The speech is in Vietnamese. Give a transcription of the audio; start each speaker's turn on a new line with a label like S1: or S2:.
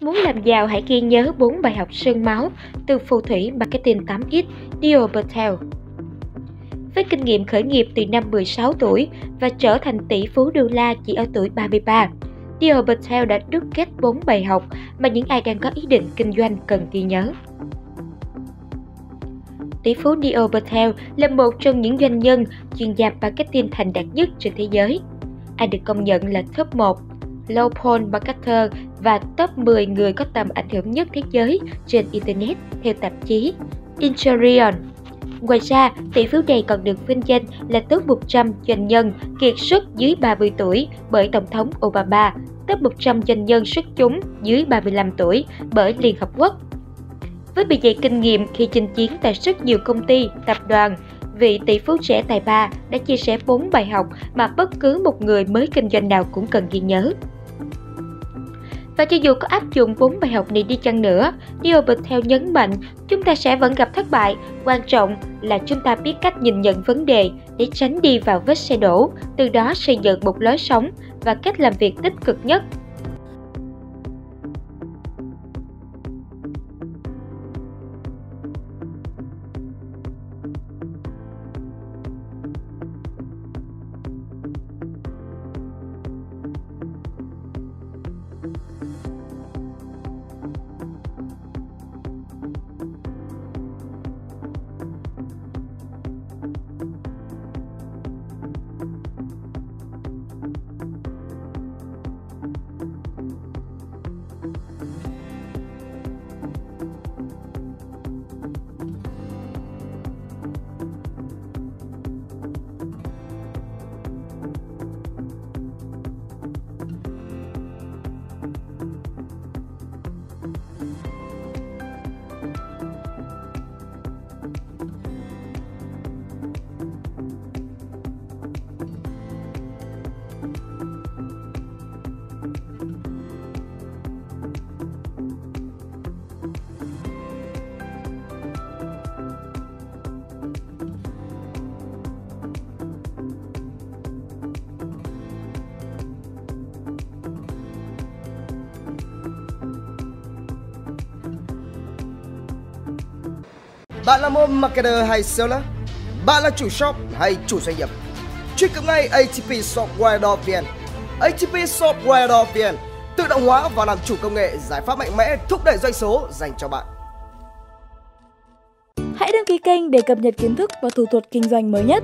S1: Muốn làm giàu hãy ghi nhớ 4 bài học sơn máu từ phù thủy marketing 8X Dio Patel. Với kinh nghiệm khởi nghiệp từ năm 16 tuổi và trở thành tỷ phú đô la chỉ ở tuổi 33, Dio Patel đã đúc kết 4 bài học mà những ai đang có ý định kinh doanh cần ghi nhớ. Tỷ phú Dio Patel là một trong những doanh nhân, chuyên gia marketing thành đạt nhất trên thế giới. Anh được công nhận là top 1 Low Paul Marketer và top 10 người có tầm ảnh hưởng nhất thế giới trên Internet theo tạp chí Interion. Ngoài ra, tỷ phú này còn được vinh danh là top 100 doanh nhân kiệt xuất dưới 30 tuổi bởi Tổng thống Obama, top 100 doanh nhân xuất chúng dưới 35 tuổi bởi Liên Hợp Quốc. Với bề dày kinh nghiệm khi chinh chiến tại rất nhiều công ty, tập đoàn, vị tỷ phú trẻ tài ba đã chia sẻ 4 bài học mà bất cứ một người mới kinh doanh nào cũng cần ghi nhớ. Và cho dù có áp dụng 4 bài học này đi chăng nữa, Neil theo nhấn mạnh chúng ta sẽ vẫn gặp thất bại. Quan trọng là chúng ta biết cách nhìn nhận vấn đề để tránh đi vào vết xe đổ, từ đó xây dựng một lối sống và cách làm việc tích cực nhất
S2: Bạn là một marketer hay seller? Bạn là chủ shop hay chủ doanh nghiệp? Truy cập ngay ATP Software.vn ATP Software.vn tự động hóa và làm chủ công nghệ giải pháp mạnh mẽ thúc đẩy doanh số dành cho bạn.
S3: Hãy đăng ký kênh để cập nhật kiến thức và thủ thuật kinh doanh mới nhất.